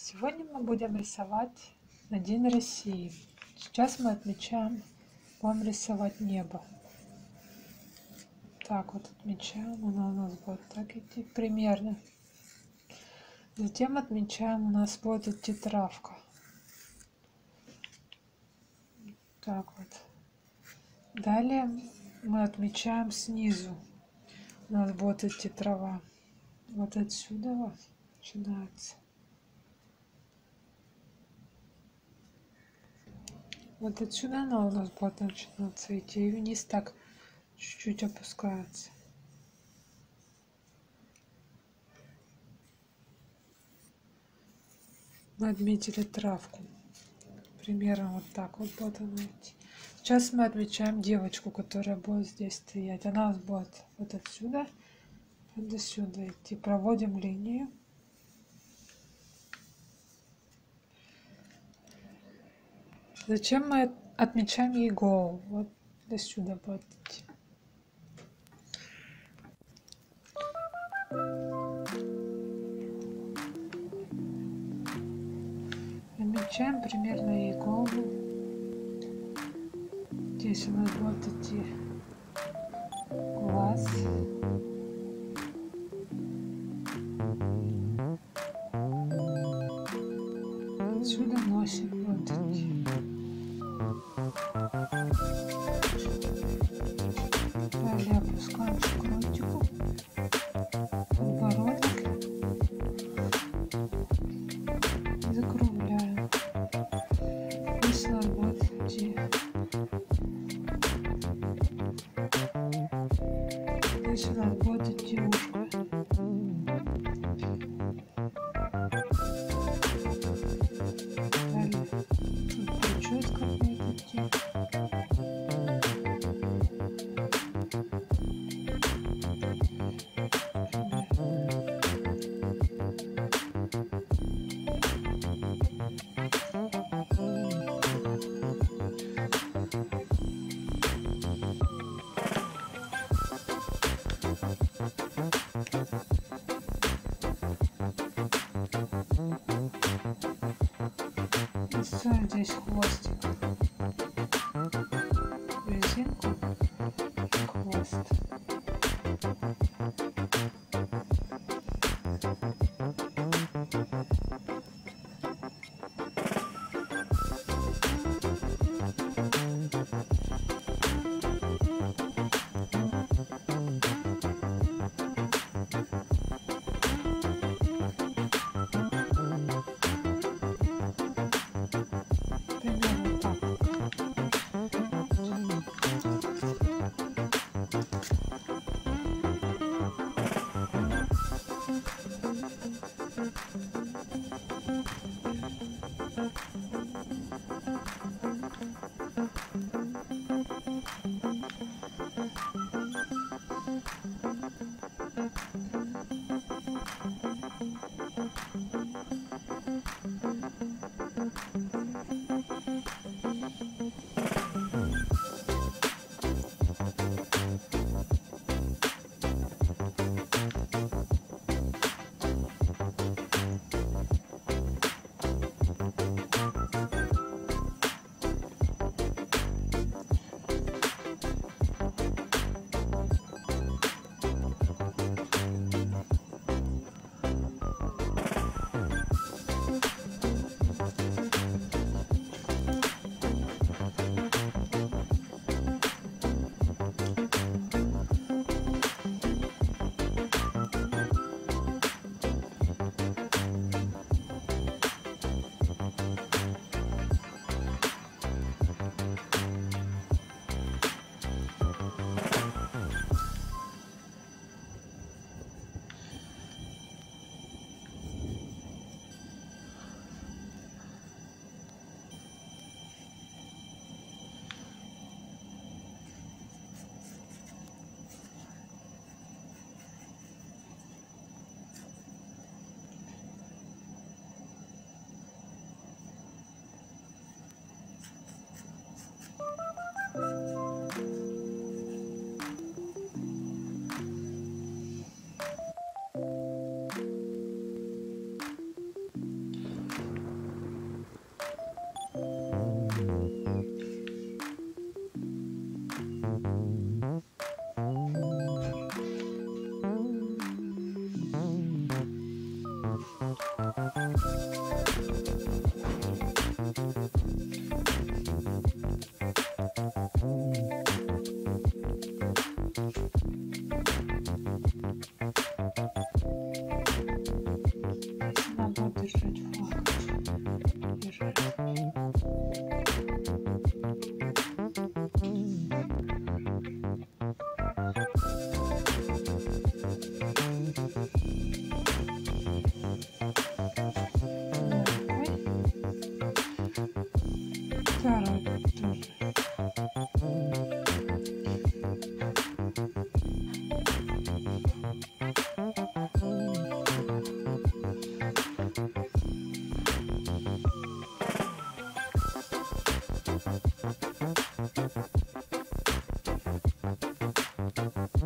Сегодня мы будем рисовать на День России. Сейчас мы отмечаем, будем рисовать небо. Так вот отмечаем, оно у нас будет так идти примерно. Затем отмечаем, у нас будет идти травка. Так вот. Далее мы отмечаем снизу. У нас будет идти трава. Вот отсюда вот начинается. Вот отсюда она у нас будет начинаться идти и вниз так чуть-чуть опускается. Мы отметили травку. Примерно вот так вот будет она идти. Сейчас мы отмечаем девочку, которая будет здесь стоять. Она у нас будет вот отсюда, до сюда идти. Проводим линию. Зачем мы отмечаем голову? Вот до сюда будет. Отмечаем примерно голову. Здесь у нас будет идти глаз. Здесь хвостик. Резинку и хвост.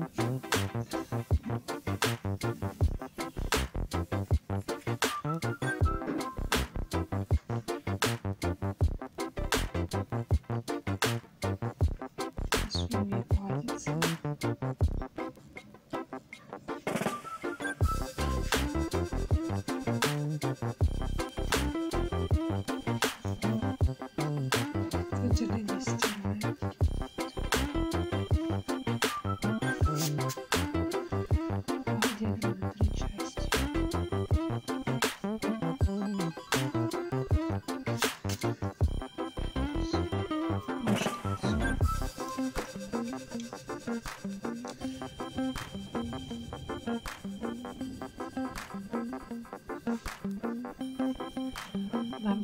Thank you.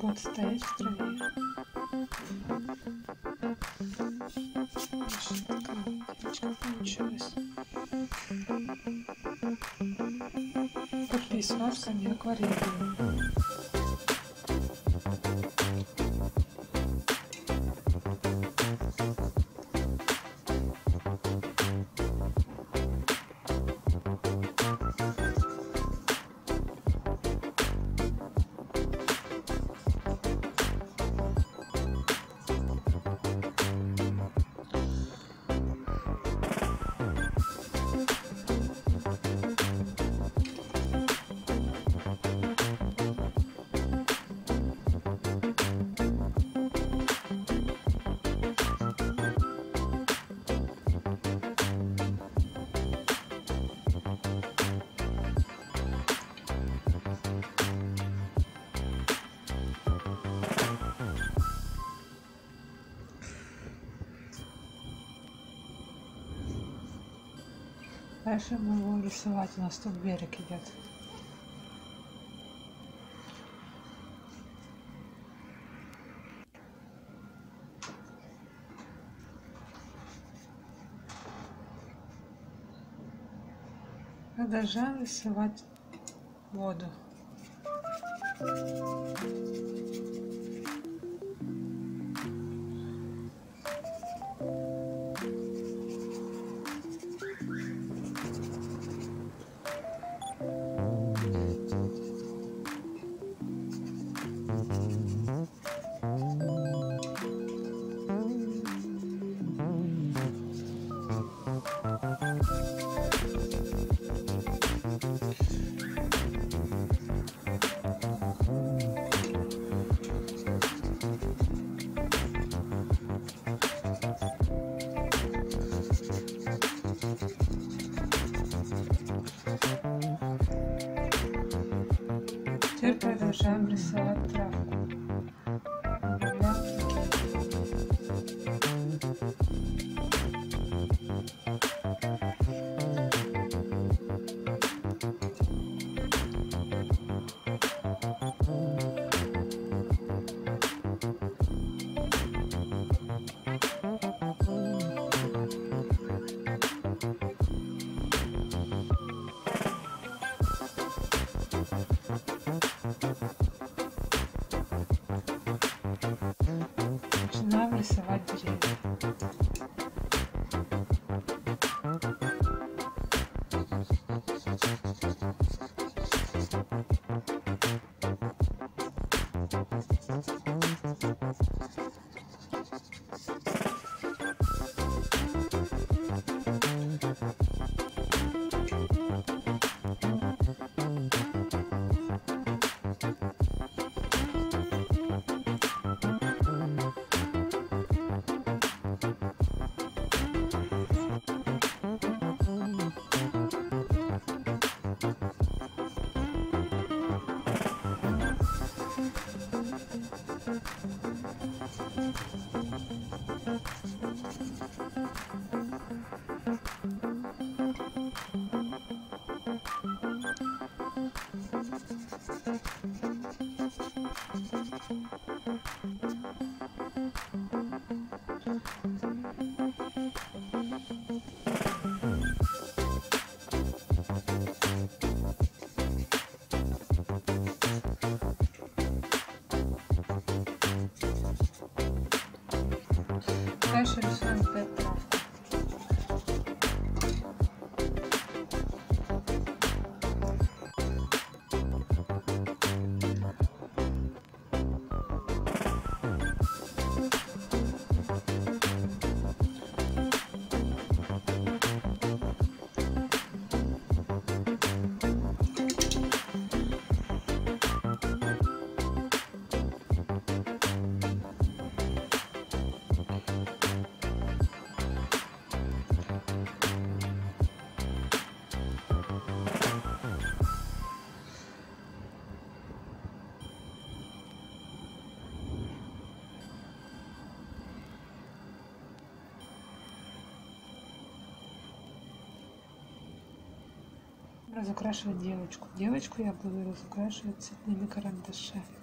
Будет стоять в траве. Такая девочка получилась. Подписываюсь ко мне акварелью. Дальше мы будем рисовать, у нас тут берег идет. Продолжаем рисовать воду. Продолжаем рисовать травку. Дальше рисуем опять травку. Разукрашивать девочку. Девочку я буду разукрашивать цветными карандашами.